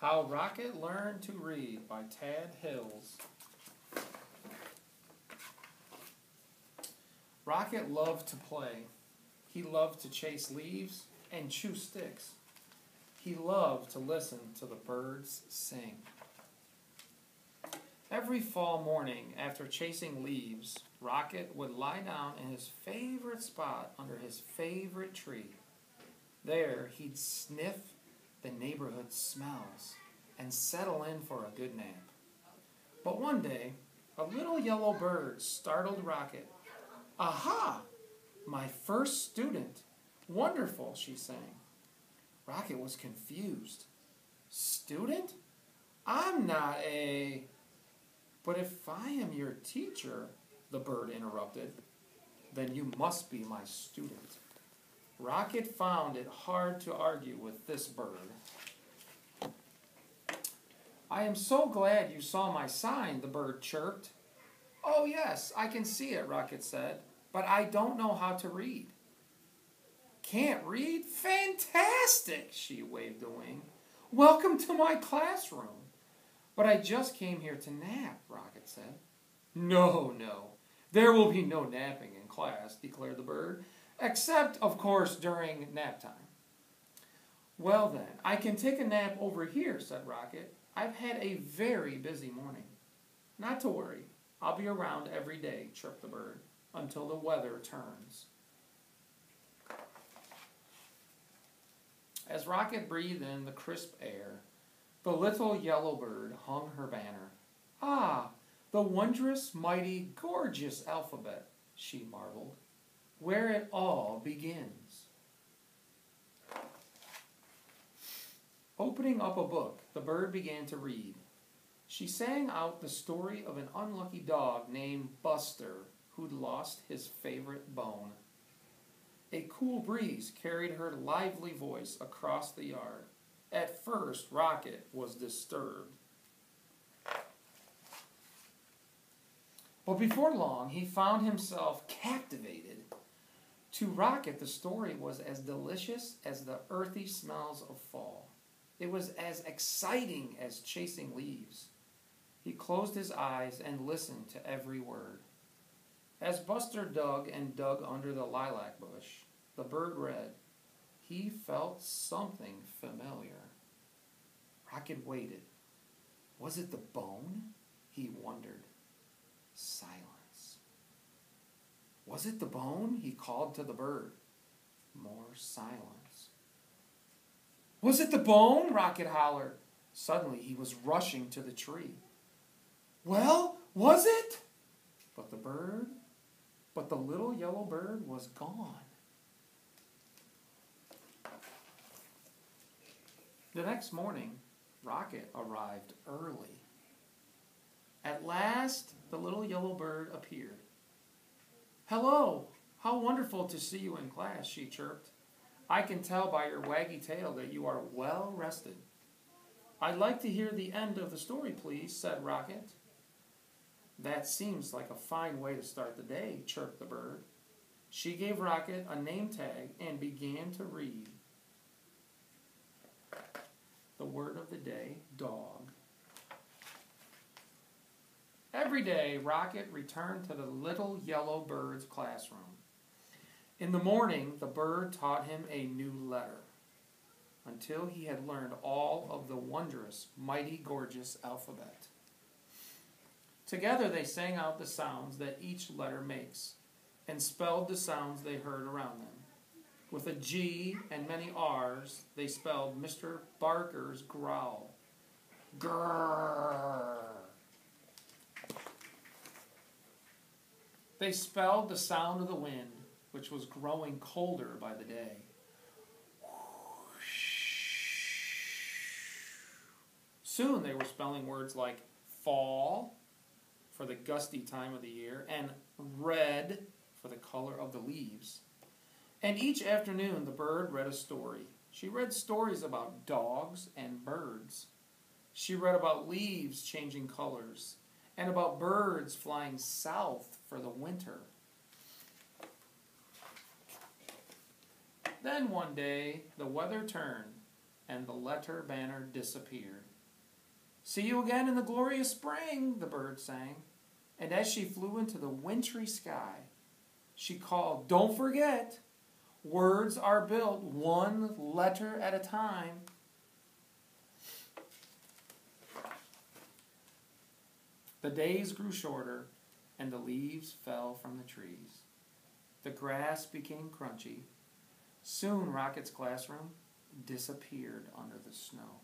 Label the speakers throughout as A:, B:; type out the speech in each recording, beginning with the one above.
A: How Rocket Learned to Read by Tad Hills. Rocket loved to play. He loved to chase leaves and chew sticks. He loved to listen to the birds sing. Every fall morning, after chasing leaves, Rocket would lie down in his favorite spot under his favorite tree. There, he'd sniff the neighborhood smells and settle in for a good nap. But one day, a little yellow bird startled Rocket. Aha! My first student. Wonderful, she sang. Rocket was confused. Student? I'm not a. But if I am your teacher, the bird interrupted, then you must be my student. Rocket found it hard to argue with this bird. I am so glad you saw my sign, the bird chirped. Oh, yes, I can see it, Rocket said, but I don't know how to read. Can't read? Fantastic, she waved a wing. Welcome to my classroom. But I just came here to nap, Rocket said. No, no, there will be no napping in class, declared the bird, except, of course, during nap time. Well, then, I can take a nap over here, said Rocket. I've had a very busy morning. Not to worry, I'll be around every day, chirped the bird, until the weather turns. As Rocket breathed in the crisp air, the little yellow bird hung her banner. Ah, the wondrous, mighty, gorgeous alphabet, she marveled, where it all begins. Opening up a book, the bird began to read. She sang out the story of an unlucky dog named Buster who'd lost his favorite bone. A cool breeze carried her lively voice across the yard. At first, Rocket was disturbed. But before long, he found himself captivated. To Rocket, the story was as delicious as the earthy smells of fall. It was as exciting as chasing leaves. He closed his eyes and listened to every word. As Buster dug and dug under the lilac bush, the bird read, He felt something familiar. Rocket waited. Was it the bone? He wondered. Silence. Was it the bone? He called to the bird. More silence. Was it the bone? Rocket hollered. Suddenly he was rushing to the tree. Well, was it? But the bird, but the little yellow bird was gone. The next morning, Rocket arrived early. At last, the little yellow bird appeared. Hello, how wonderful to see you in class, she chirped. I can tell by your waggy tail that you are well rested. I'd like to hear the end of the story, please, said Rocket. That seems like a fine way to start the day, chirped the bird. She gave Rocket a name tag and began to read. The word of the day, dog. Every day, Rocket returned to the little yellow bird's classroom. In the morning, the bird taught him a new letter until he had learned all of the wondrous, mighty, gorgeous alphabet. Together they sang out the sounds that each letter makes and spelled the sounds they heard around them. With a G and many R's, they spelled Mr. Barker's growl. Grrr. They spelled the sound of the wind, which was growing colder by the day. Soon they were spelling words like fall for the gusty time of the year and red for the color of the leaves. And each afternoon the bird read a story. She read stories about dogs and birds. She read about leaves changing colors and about birds flying south for the winter. Then one day the weather turned and the letter banner disappeared. See you again in the glorious spring, the bird sang. And as she flew into the wintry sky, she called, Don't forget, words are built one letter at a time. The days grew shorter, and the leaves fell from the trees. The grass became crunchy. Soon Rocket's classroom disappeared under the snow.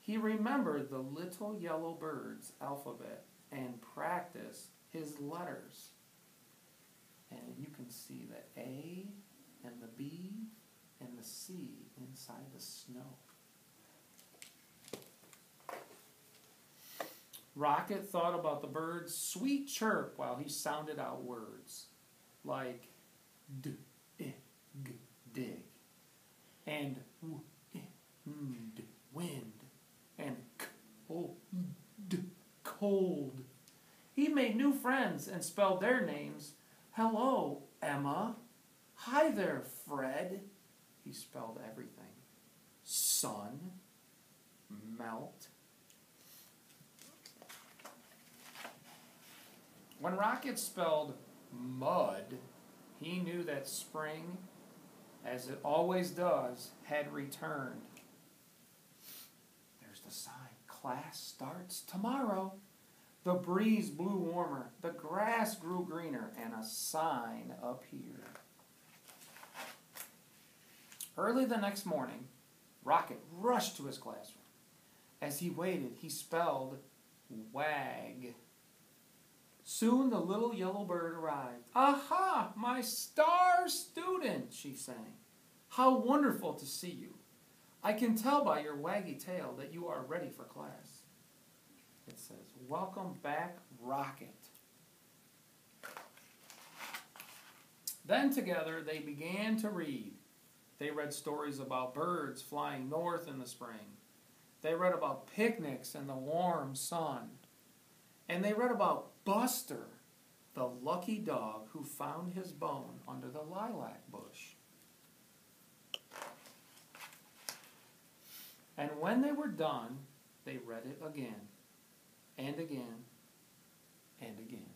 A: He remembered the little yellow bird's alphabet and practiced his letters. And you can see the A and the B and the C inside the snow. Rocket thought about the bird's sweet chirp while he sounded out words like d, i, g, dig, and wind, and k, o, d, cold. He made new friends and spelled their names. Hello, Emma. Hi there, Fred. He spelled everything. Sun, melt, When Rocket spelled mud, he knew that spring, as it always does, had returned. There's the sign class starts tomorrow. The breeze blew warmer, the grass grew greener, and a sign appeared. Early the next morning, Rocket rushed to his classroom. As he waited, he spelled wag. Soon the little yellow bird arrived. Aha, my star student, she sang. How wonderful to see you. I can tell by your waggy tail that you are ready for class. It says, Welcome back, Rocket. Then together they began to read. They read stories about birds flying north in the spring. They read about picnics in the warm sun. And they read about Buster, the lucky dog who found his bone under the lilac bush. And when they were done, they read it again, and again, and again.